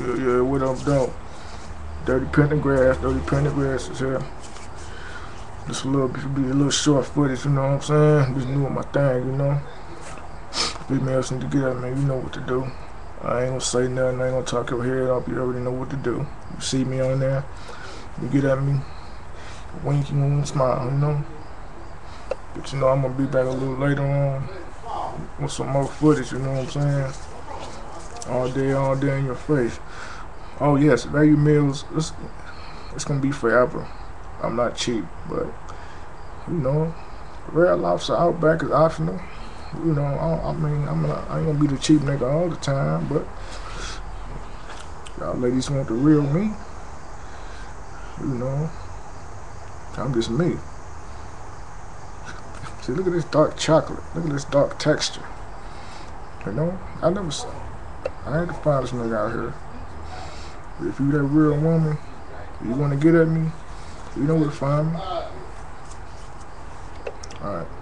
Yeah, yeah, what up, though? Dirty Pentagrass, Dirty Pentagrass is here. Just a little, be a little short footage, you know what I'm saying? Just doing my thing, you know? Females need to get at me, you know what to do. I ain't gonna say nothing, I ain't gonna talk your head off, you already know what to do. You see me on there, you get at me, wink and smile, you know? But you know, I'm gonna be back a little later on with some more footage, you know what I'm saying? All day, all day in your face. Oh yes, value meals, it's, it's gonna be forever. I'm not cheap, but you know, Red Lobster Outback is optional. You know, I, I mean, I'm not, I ain't gonna be the cheap nigga all the time, but y'all ladies want the real me. You know, I'm just me. See, look at this dark chocolate. Look at this dark texture. You know, I never, I ain't the finest nigga out here. But if you that real woman, you want to get at me, you know where to find me. Alright.